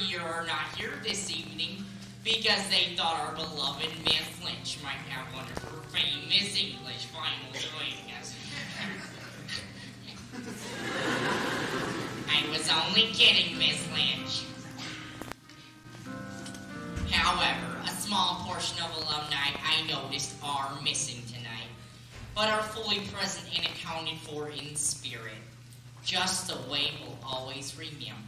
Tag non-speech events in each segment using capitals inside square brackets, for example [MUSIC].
of are not here this evening because they thought our beloved Miss Lynch might have one of her famous English finals waiting us. I was only kidding, Miss Lynch. However, a small portion of alumni I noticed are missing tonight, but are fully present and accounted for in spirit, just the way we'll always remember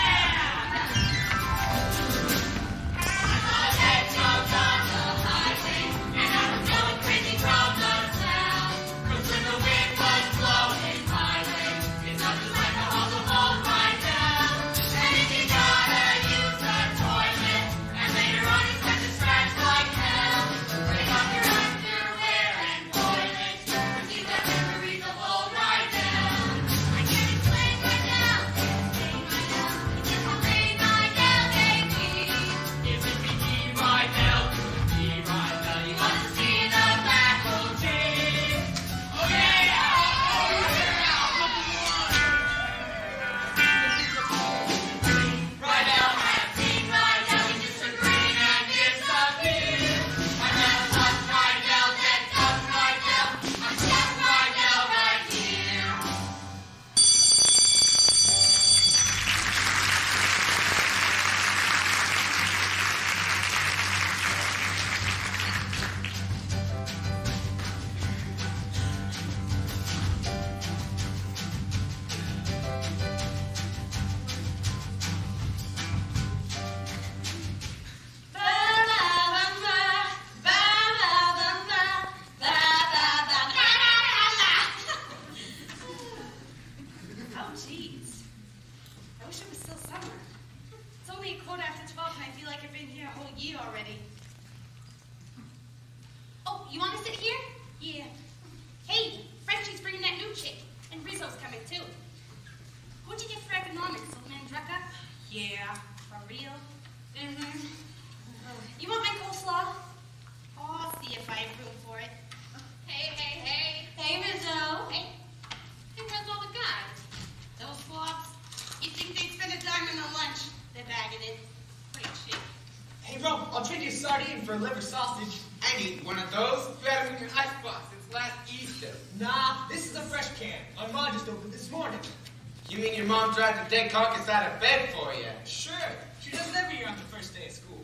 dead out of bed for you? Sure. She does every year on the first day of school.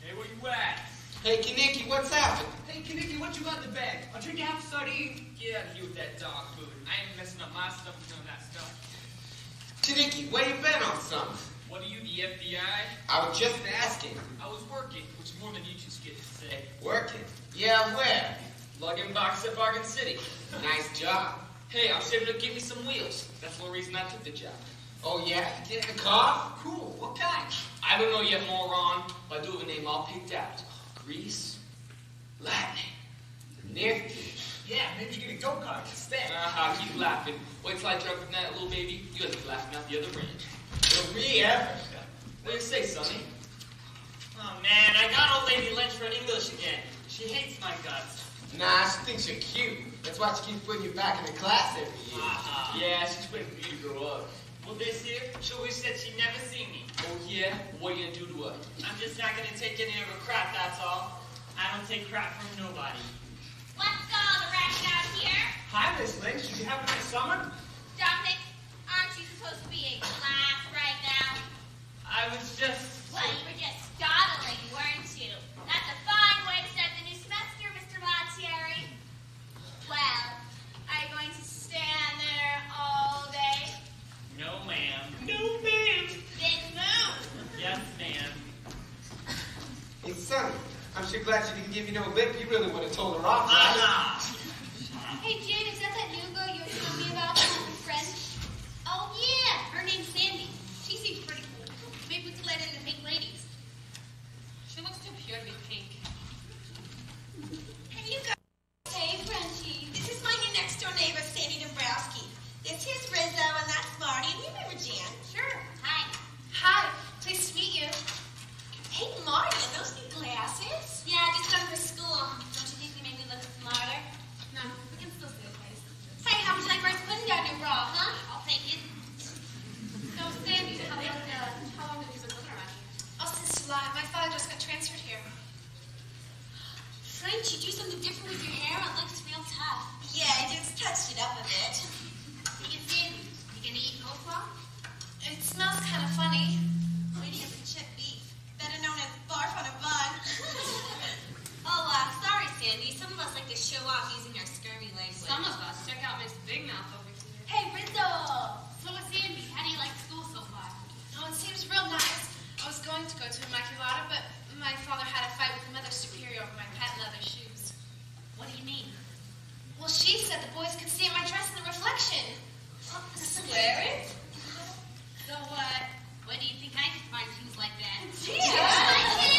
Hey, where you at? Hey, Kenickie, what's happened? Hey, Kenickie, what you got in the bag? I'll you half a sardine. Get out of here with that dog food. I ain't messing up my stuff with none of that stuff. Kenickie, where you been on summer? What are you, the FBI? I was just asking. I was working, which is more than you just get to say. Working? Yeah, where? Lugging box at Bargain City. Nice job. Hey, I was able to give me some wheels. That's the reason I took the job. Oh, yeah? You get in a car? Cool. What kind? I don't know yet, moron, but I do have a name all picked out. Grease Lightning. Nifty. Yeah, maybe you get a go-kart instead. Haha, keep laughing. Wait till I drop with that little baby. You guys be laughing out the other end. For me, ever. What do you say, Sonny? Oh man, I got old lady Lynch for English again. She hates my guts. Nah, she thinks you're cute. That's why she keeps putting you back in the class every year. Haha. Yeah, she's waiting for you to grow up. Well, this year, she wish that she'd never seen me. Oh yeah? What are you gonna do to her? I'm just not gonna take any of her crap, that's all. I don't take crap from nobody. What's all the racket out here? Hi, Miss Lynch. Did you have a nice summer? Dominic, aren't you supposed to be in class right now? I was just... Well, you were just dawdling, weren't you? That's a fine way to start the new semester, Mr. Montieri. Well, are you going to stand there all day? No, ma'am. No, ma'am. Then no. Yes, ma'am. Hey, Sonny, I'm sure glad she didn't give you no lip. You really would have told her off, ah. right? Uh-huh. Hey, Jane, is that that new girl you were telling me about in French? Oh, yeah. Her name's Sandy. She seems pretty cool. Maybe we could let in the pink ladies. She looks too pure to be pink. Have you got... Hey, Frenchy. This is my new next-door neighbor, Sandy Dumbrowski. This here's Rizzo, and that Bonnie. Do you remember Jan? Sure. Hi. Hi. Pleased to meet you. Hey, Marty, those new glasses? Yeah, I just got them for school. Don't you think they make me look smarter? No, we can still see the place. Say, how would you like rice pudding down your bra, huh? I'll take it. So, Sandy, how, about, uh, how long have you been living around here? Oh, since July. My father just got transferred here. French, you do something different with your hair. It looks real tough. Yeah, I just touched it up a bit skinny oatmeal? It smells kind of funny. Wheaties and chip beef, better known as barf on a bun. [LAUGHS] oh, uh, sorry, Sandy. Some of us like to show off using our scurvy language. Some of us. Check out Miss Big Mouth over here. Hey, Rizzo! So uh, Sandy. How do you like school so far? Oh, it seems real nice. I was going to go to Immaculata, but my father had a fight with the mother superior over my patent leather shoes. What do you mean? Well, she said the boys could see my dress in the reflection. Oh, swear it? So, uh, Where do you think I could find things like that? Gee, yeah.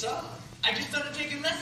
Guitar? I just started taking lessons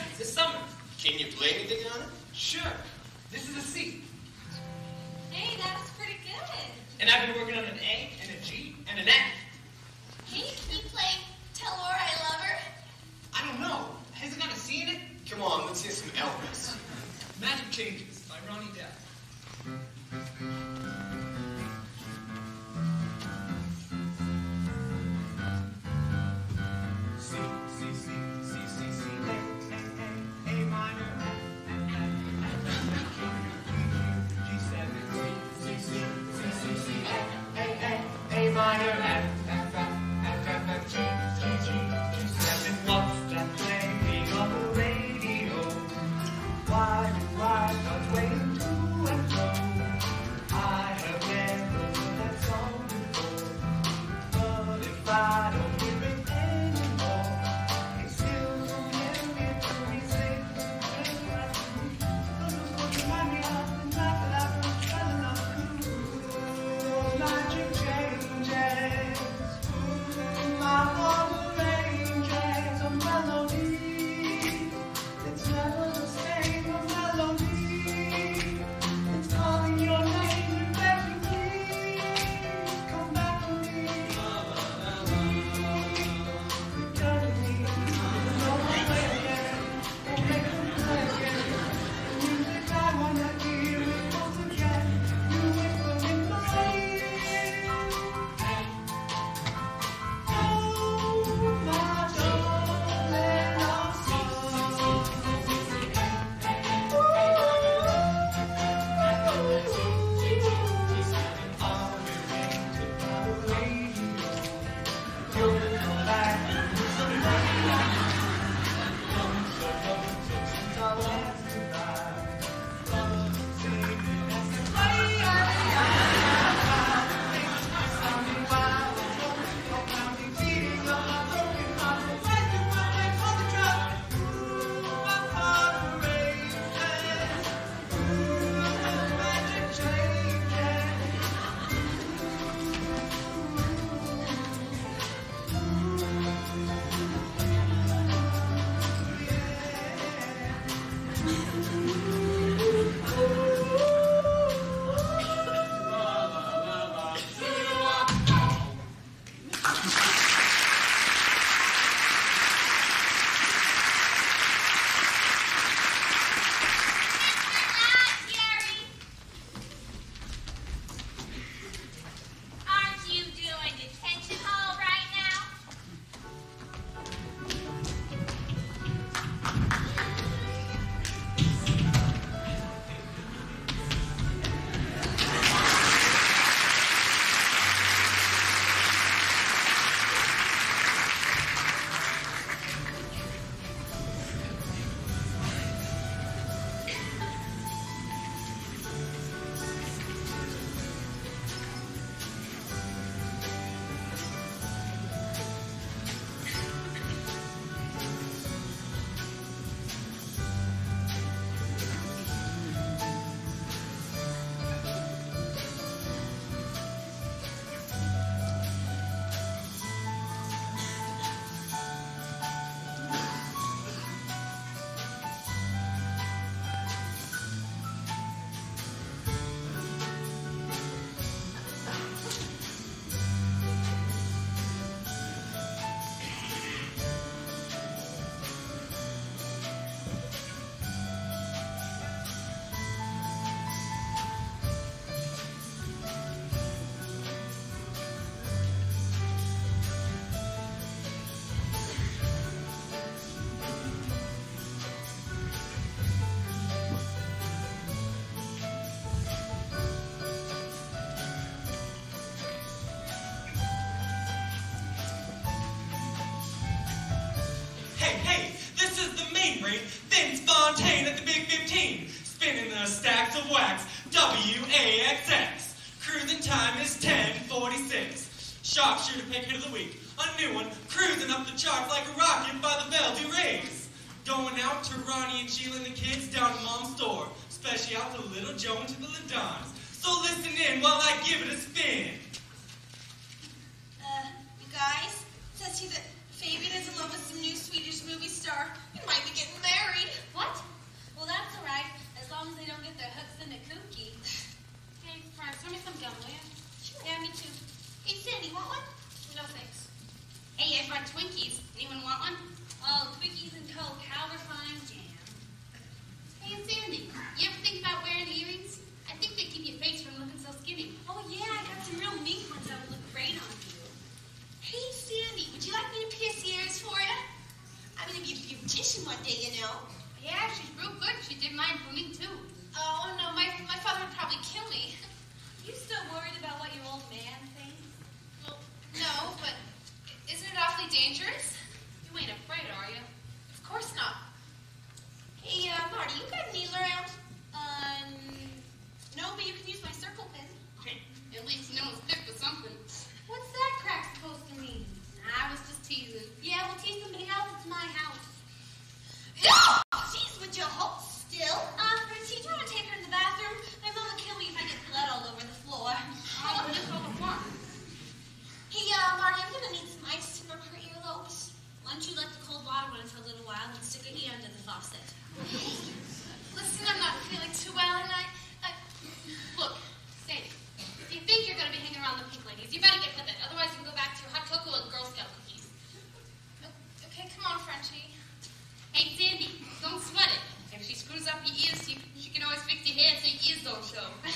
hair so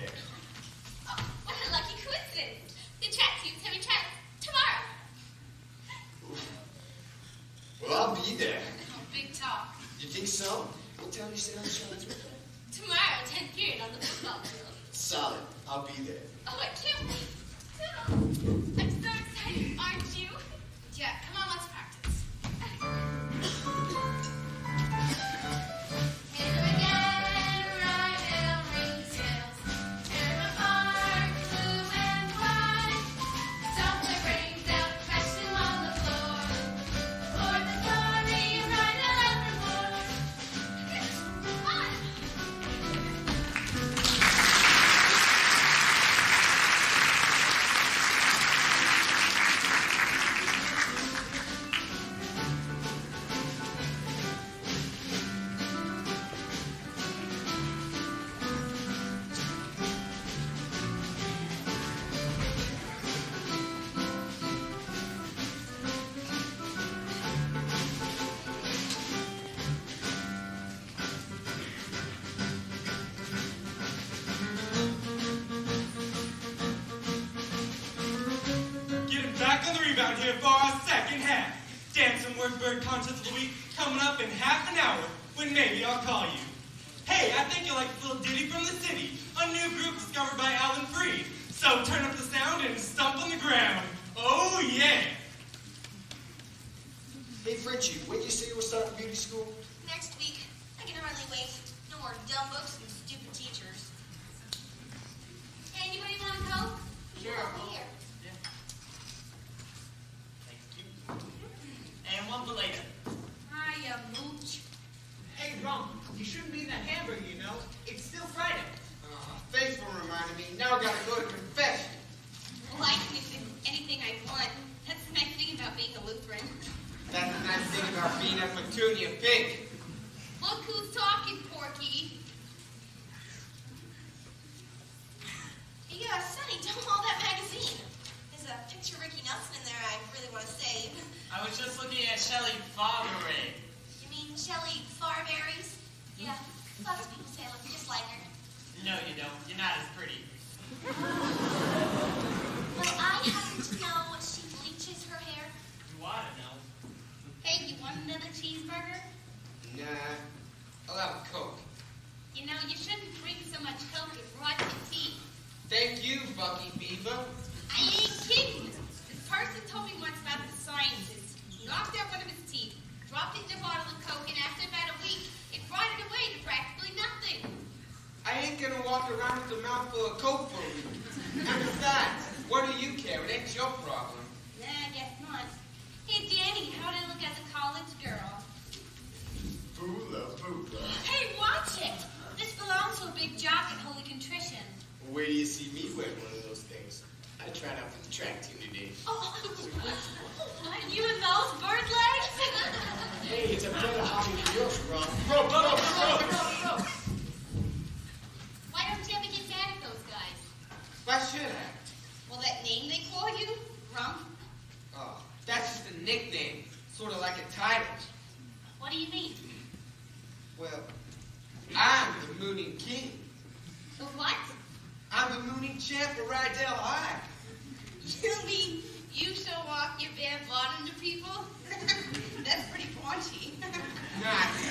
there. Oh, what a lucky coincidence. The track team's having track tomorrow. Cool. Well, I'll be there. Oh, big talk. You think so? What time you stay on the show Tomorrow, 10th period on the football field. Solid. I'll be there. Oh, I can't wait. No.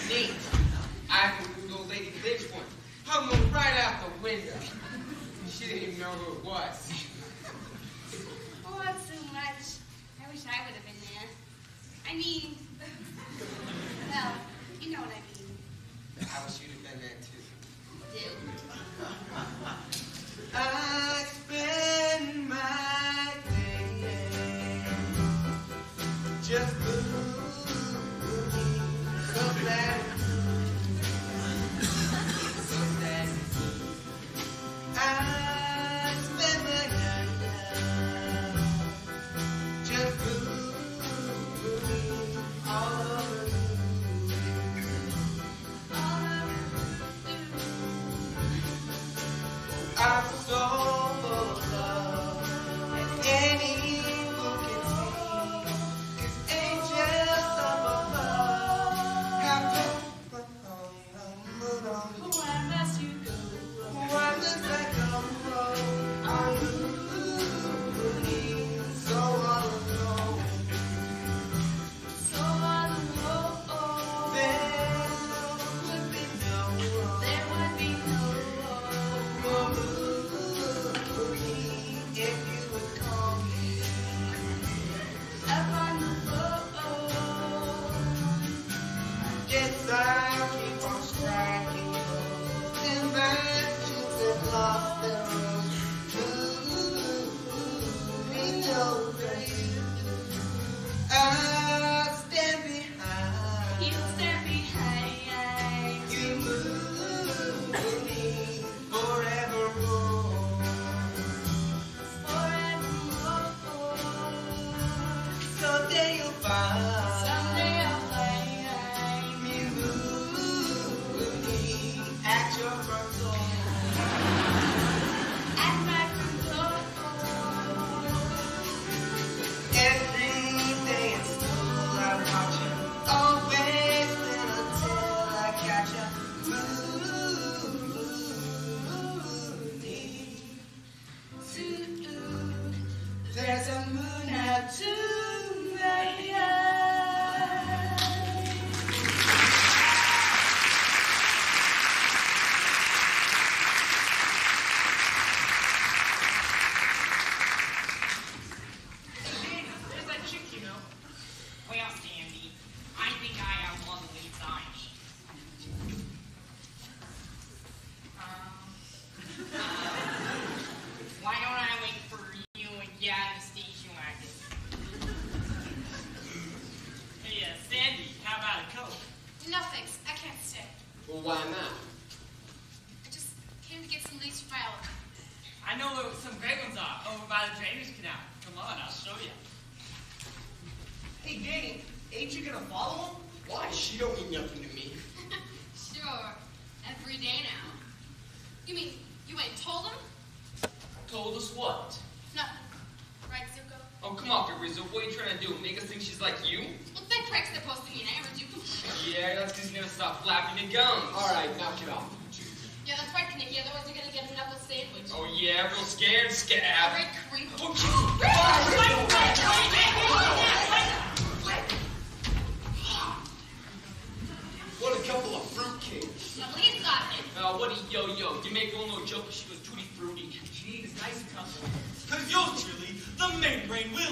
Neat. I can do those Lady Glitch one. Hung right out the window. She didn't even know who it was. oh, that's so much. I wish I would have been there. I mean,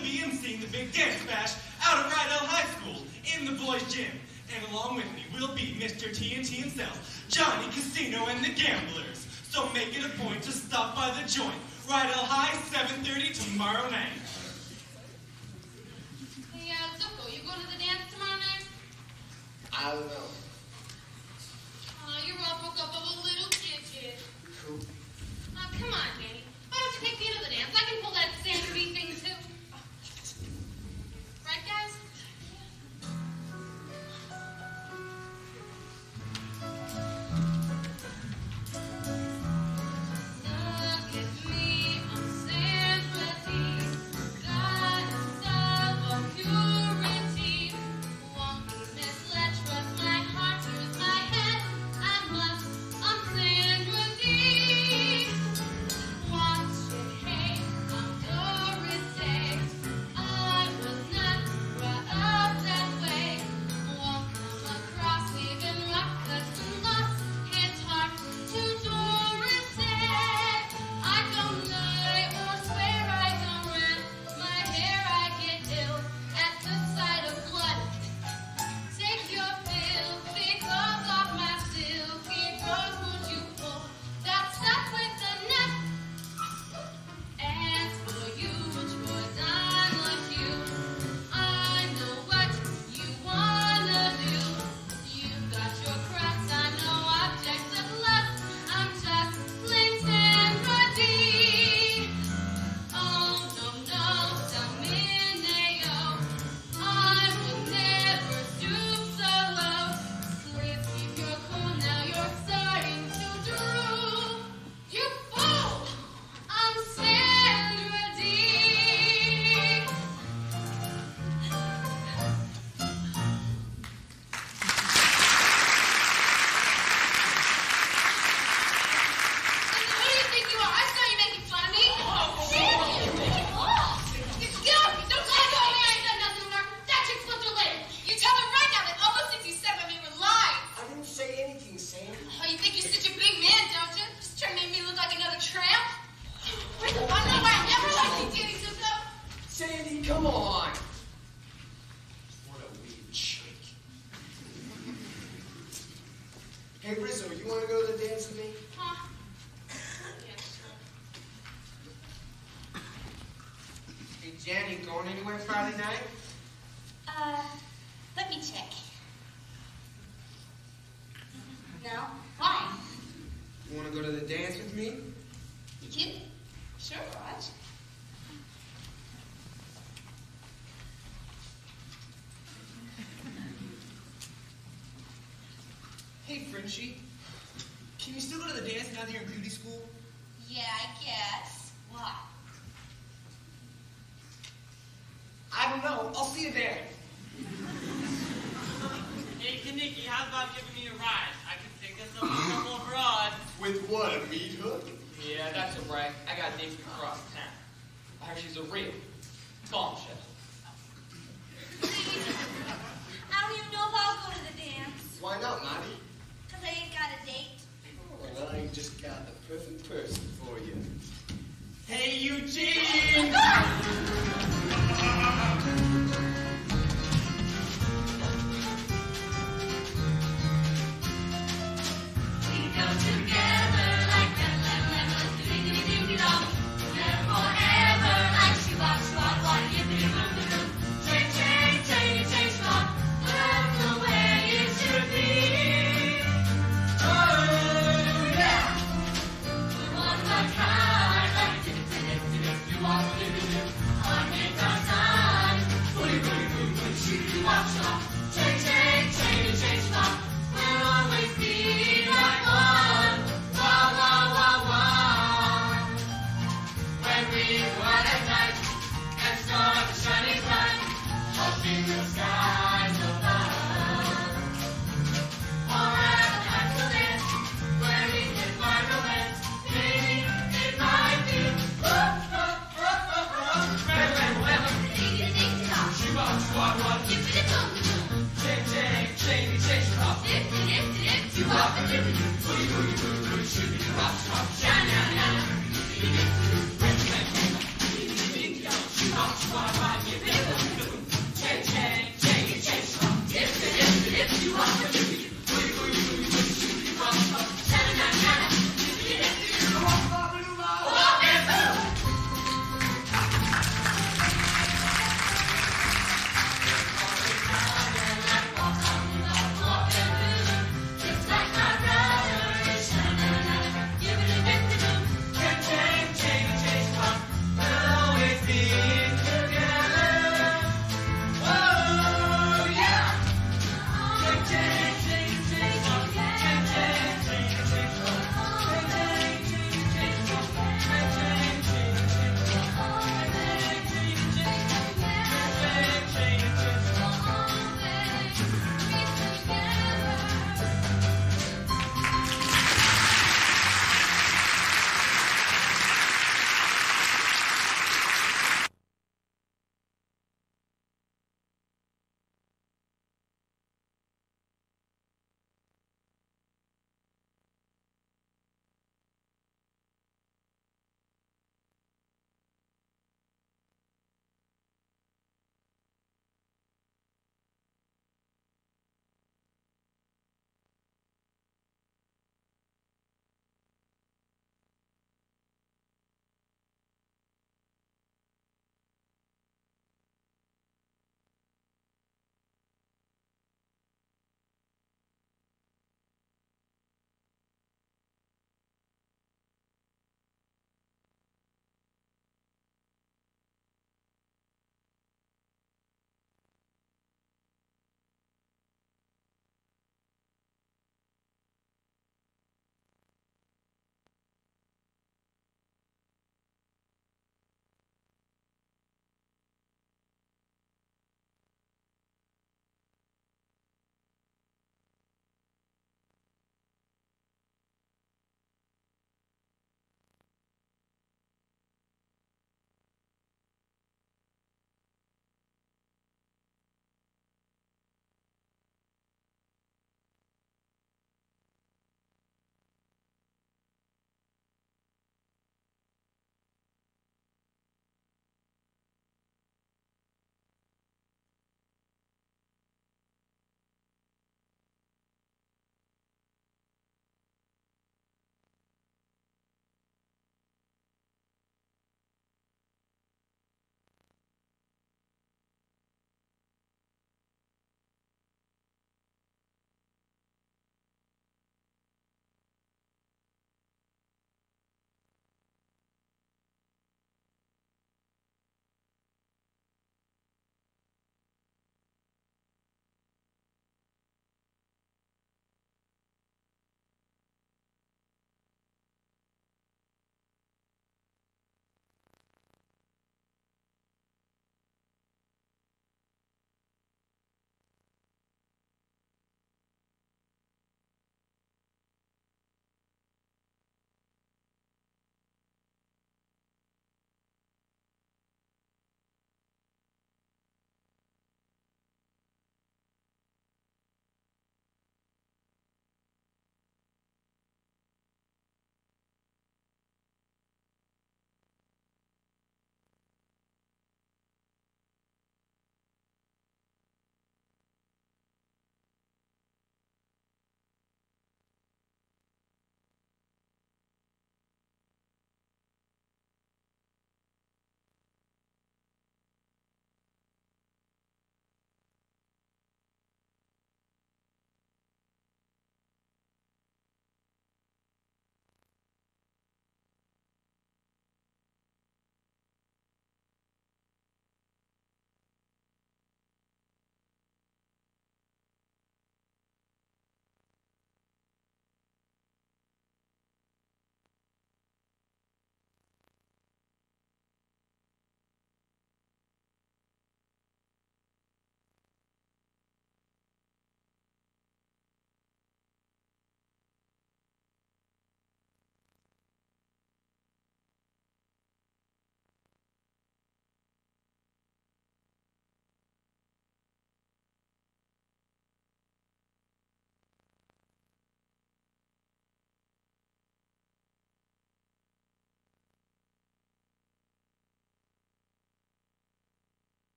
will be emceeing the Big Dance Bash out of Rydell High School in the boys' gym. And along with me will be Mr. TNT himself, Johnny Casino and the Gamblers. So make it a point to stop by the joint, Rydell High, 7.30 tomorrow night. Hey, uh, Zuko, you going to the dance tomorrow night? I don't know.